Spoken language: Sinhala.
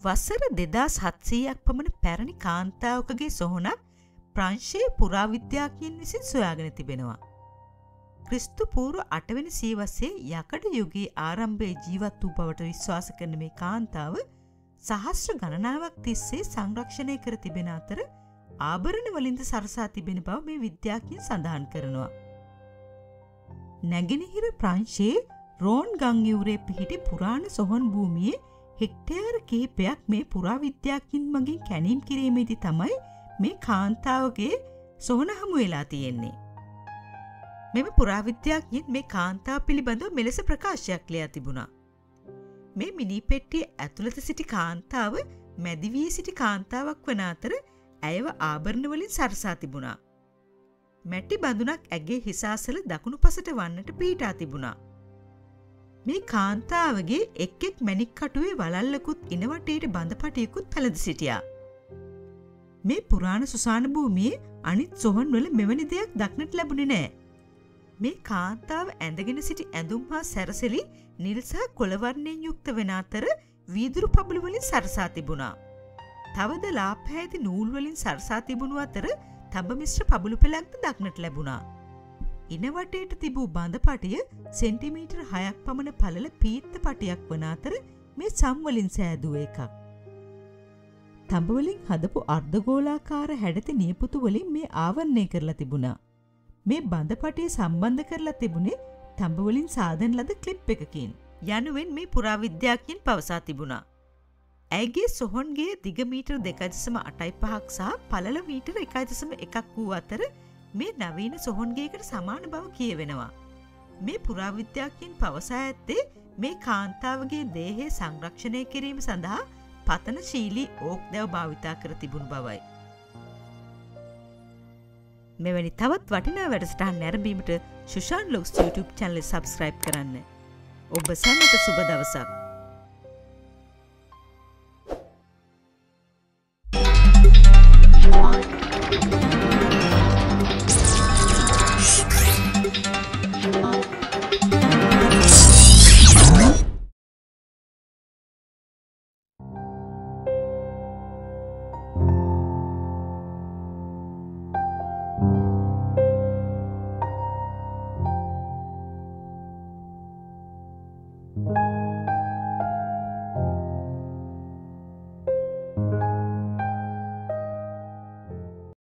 වසර දෙදා සත්සීයක් පමණ පැරණි කාන්තාවකගේ සොහොනක් ප්‍රංශයේ පුරාවිද්‍යාකින් විසින් සොයාගෙන තිබෙනවා. ක්‍රිස්තු පූරු අටවෙනි සීවස්සේ යකඩ යුගේ ආරම්භය ජීවත් වූ බවට විශ්වාස කරන මේ කාන්තාව සහස්්‍ර ගණනාවක් තිස්සේ සංරක්ෂණය කර තිබෙන අතර ආභරණ වලින්ද සරසා තිබෙන බව මේ විද්‍යාකින් සඳහන් කරනවා. නැගෙනහිර ප්‍රංශයේ රෝන් ගංයවරේ පිහිටි පුරාණ සොහොන් භූමියේ හෙක්ටයාර කීපයක් මේ පුරාවිද්‍යාකින් මගින් කැනීම් කිරීමේදී තමයි මේ කාන්තාවගේ සොහන හමු වෙලා තියෙන්නේ. මෙම පුරාවිද්‍යාඥින් මේ කාන්තාව පිළිබඳව මෙලෙස ප්‍රකාශයක් ලයා තිබුණා. මේ මිනිපෙට්ටිය ඇතුළත සිටි කාන්තාව මැදිවී සිටි කාන්තාවක් වන අතර ඇයව ආභරණවලින් සරසා තිබුණා. මැටි බඳුනක් ඇගේ හිසාසල දකුණු පසට වන්නට පීටා තිබුණා. මේ කාන්තාවගේ එක් එක් මැනික් කටුවේ වලල්ලකුත් ඉනවටේට බඳපටියකුත් පැළඳ සිටියා. මේ පුරාණ සුසාන භූමියේ අනිත් සොහන් වල මෙවැනි දෙයක් දක්නට ලැබුණේ නෑ. මේ කාන්තාව ඇඳගෙන සිටි ඇඳුම් හා සැරසෙලි නිල්සා කොළවර්ණයෙන් යුක්ත වෙන අතර වීදුරු පබළුවලින් සරසා තිබුණා. තවද ලාපහැඇති නූල්වලින් සරසා තිබුණු අතර තබ මිශ්‍ර පබුළු පෙළක්ද දක්නට ලැබුණා. ඉනවටයට තිබූ බඳපටිය සෙන්ටිමීටර් හයක් පමණ පලල පීත්ත පටියක් වන අතර මේ සම්වලින් සෑදුව එකක්. තඹවලින් හදපු අර්ධගෝලාකාර හැඩති නියපුතු වලින් මේ ආවරණය කරලා තිබුණා. මේ බඳපටිය සම්බන්ධ කරලා තිබුණේ තඹවලින් සාධන ලද කලිප් එකකින්. යනුවෙන් මේ පුරාවිද්‍යාඥින් පවසා තිබුණා. ඇගේ සොහොන්ගේ දිගමීටර් දෙකජසම අටයි පහක් සහ පලල මීටර එකයිදසම එකක් වූ අතර මේ නවීන සොහොන්ගේකට සමාන බව කියවෙනවා. මේ පුරාවිද්‍යාකින් පවසා ඇත්තේ මේ කාන්තාවගේ දේහේ සංරක්ෂණය කිරීම සඳහා පතන ශීලී ඕක් දැව භාවිතා කර තිබුණු බවයි. මෙවැනි තවත් වටිනා වැඩසටහන් නැරඹීමට ශුෂාන් ලොක්ස් YouTube චැනල සබස්ක්‍රයිබ් කරන්න. ඔබ සැනට සුබ දවසක්.